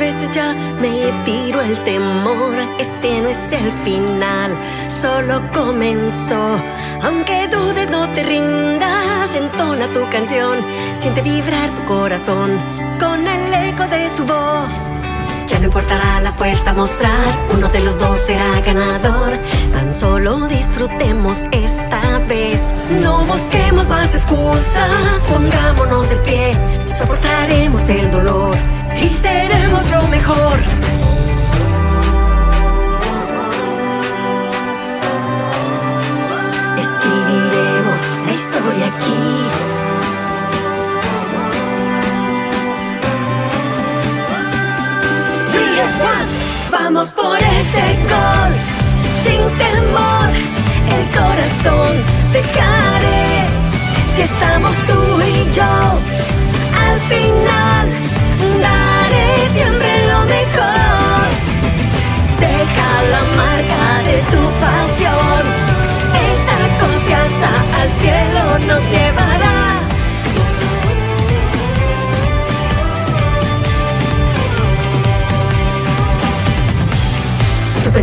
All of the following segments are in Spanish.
duda, me tiro el temor. Este no es el final, solo comenzó. Aunque dudes, no te rindas. Entona tu canción, siente vibrar tu corazón con el eco de su voz. Ya no importará la fuerza mostrar, uno de los dos será ganador. Tan solo disfrutemos esta vez. No busquemos más excusas, pongámonos de pie. Soportaremos el dolor aquí. Vamos por ese gol, sin temor,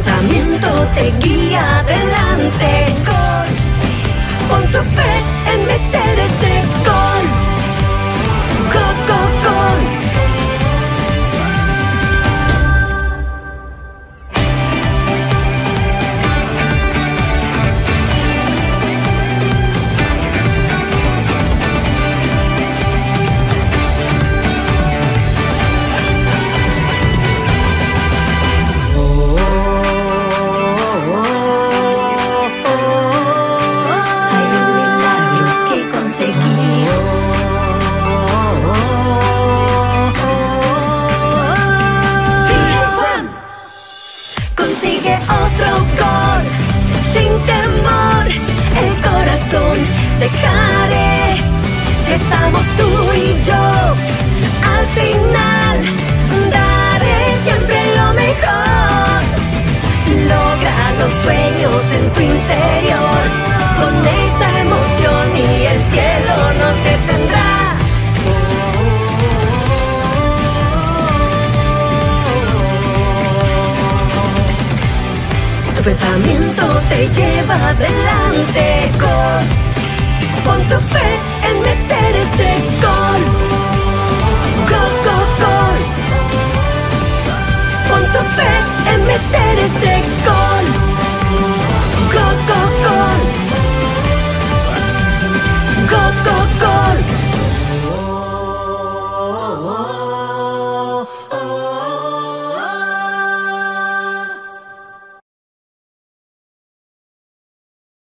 pensamiento te guía adelante. Con si estamos tú y yo. Al final daré siempre lo mejor. Logra los sueños en tu interior con esa emoción y el cielo nos detendrá. Tu pensamiento te lleva adelante con Pon tu fe en meter ese gol.